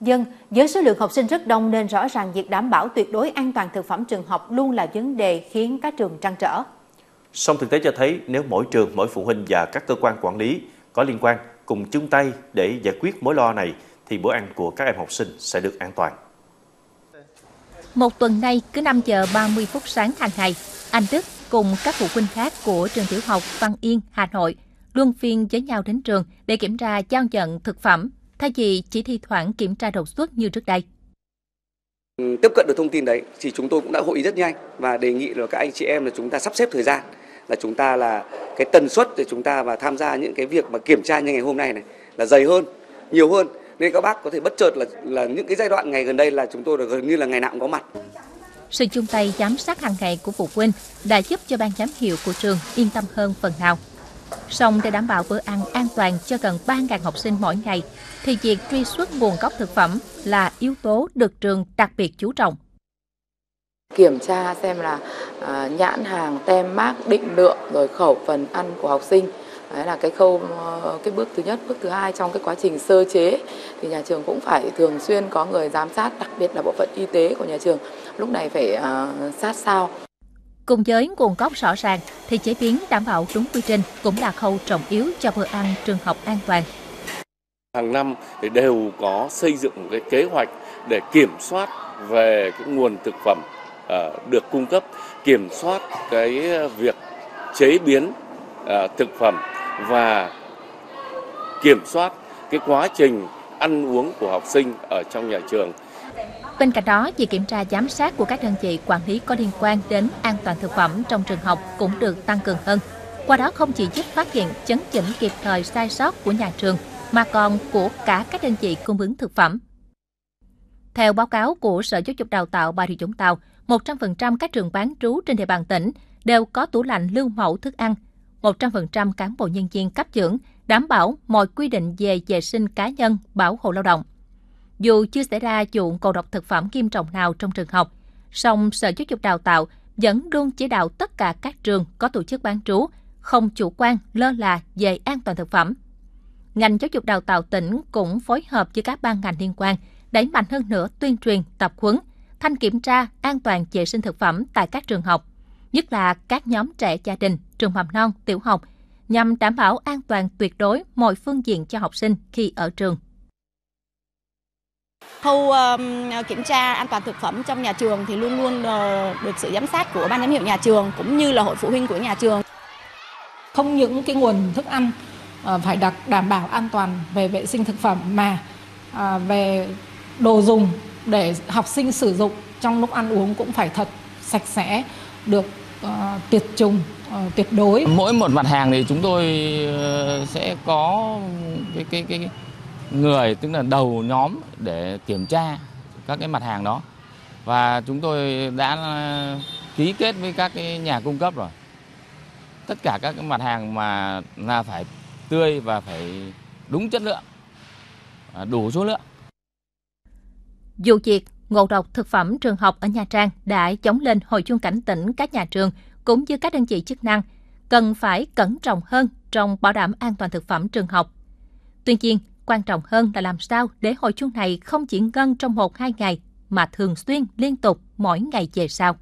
dân, với số lượng học sinh rất đông nên rõ ràng việc đảm bảo tuyệt đối an toàn thực phẩm trường học luôn là vấn đề khiến các trường trăn trở. Song thực tế cho thấy nếu mỗi trường, mỗi phụ huynh và các cơ quan quản lý có liên quan cùng chung tay để giải quyết mối lo này thì bữa ăn của các em học sinh sẽ được an toàn. Một tuần nay, cứ 5 giờ 30 phút sáng hàng ngày, anh Đức cùng các phụ huynh khác của trường tiểu học Văn Yên, Hà Nội luân phiên với nhau đến trường để kiểm tra giao nhận thực phẩm, thay vì chỉ thi thoảng kiểm tra đột xuất như trước đây. Ừ, tiếp cận được thông tin đấy thì chúng tôi cũng đã hội ý rất nhanh và đề nghị là các anh chị em là chúng ta sắp xếp thời gian là chúng ta là cái tần suất để chúng ta và tham gia những cái việc mà kiểm tra như ngày hôm nay này là dày hơn, nhiều hơn nên các bác có thể bất chợt là là những cái giai đoạn ngày gần đây là chúng tôi là gần như là ngày nào cũng có mặt. Sự chung tay giám sát hàng ngày của phụ huynh đã giúp cho ban giám hiệu của trường yên tâm hơn phần nào. Song để đảm bảo bữa ăn an toàn cho gần 3.000 học sinh mỗi ngày, thì việc truy xuất nguồn gốc thực phẩm là yếu tố được trường đặc biệt chú trọng. Kiểm tra xem là ờ, nhãn hàng, tem mác, định lượng rồi khẩu phần ăn của học sinh. Đấy là cái khâu ờ, cái bước thứ nhất, bước thứ hai trong cái quá trình sơ chế thì nhà trường cũng phải thường xuyên có người giám sát, đặc biệt là bộ phận y tế của nhà trường lúc này phải uh, sát sao. Cùng với nguồn gốc rõ ràng thì chế biến đảm bảo đúng quy trình cũng là khâu trọng yếu cho bữa ăn trường học an toàn. Hàng năm thì đều có xây dựng một cái kế hoạch để kiểm soát về cái nguồn thực phẩm uh, được cung cấp, kiểm soát cái việc chế biến uh, thực phẩm và kiểm soát cái quá trình ăn uống của học sinh ở trong nhà trường Bên cạnh đó, việc kiểm tra giám sát của các đơn vị quản lý có liên quan đến an toàn thực phẩm trong trường học cũng được tăng cường hơn. Qua đó không chỉ giúp phát hiện, chấn chỉnh kịp thời sai sót của nhà trường, mà còn của cả các đơn vị cung ứng thực phẩm. Theo báo cáo của Sở Giáo dục Đào tạo Bà Rịa Vũng Tàu, 100% các trường bán trú trên địa bàn tỉnh đều có tủ lạnh lưu mẫu thức ăn. 100% cán bộ nhân viên cấp dưỡng đảm bảo mọi quy định về vệ sinh cá nhân, bảo hộ lao động. Dù chưa xảy ra vụ ngộ độc thực phẩm nghiêm trọng nào trong trường học, song Sở Giáo dục Đào tạo vẫn luôn chỉ đạo tất cả các trường có tổ chức bán trú không chủ quan lơ là về an toàn thực phẩm. Ngành giáo dục đào tạo tỉnh cũng phối hợp với các ban ngành liên quan đẩy mạnh hơn nữa tuyên truyền, tập huấn, thanh kiểm tra an toàn vệ sinh thực phẩm tại các trường học, nhất là các nhóm trẻ gia đình, trường mầm non, tiểu học, nhằm đảm bảo an toàn tuyệt đối mọi phương diện cho học sinh khi ở trường. Khâu kiểm tra an toàn thực phẩm trong nhà trường thì luôn luôn ờ, được sự giám sát của ban giám hiệu nhà trường cũng như là hội phụ huynh của nhà trường. Không những cái nguồn thức ăn ờ, phải đặt đảm bảo an toàn về vệ sinh thực phẩm mà à, về đồ dùng để học sinh sử dụng trong lúc ăn uống cũng phải thật sạch sẽ, được uh, tiệt trùng uh, tuyệt đối. Mỗi một mặt hàng thì chúng tôi sẽ có cái cái cái người tức là đầu nhóm để kiểm tra các cái mặt hàng đó. Và chúng tôi đã ờ, ký kết với các cái nhà cung cấp rồi. Tất cả các cái mặt hàng mà là phải tươi và phải đúng chất lượng à, đủ số lượng. Dù việc ngộ độc thực phẩm trường học ở Nha Trang đã chống lên hồi chuông cảnh tỉnh các nhà trường cũng như các đơn vị chức năng cần phải cẩn trọng hơn trong bảo đảm an toàn thực phẩm trường học. Tuy nhiên, Quan trọng hơn là làm sao để hồi chuông này không chỉ ngân trong một hai ngày, mà thường xuyên liên tục mỗi ngày về sau.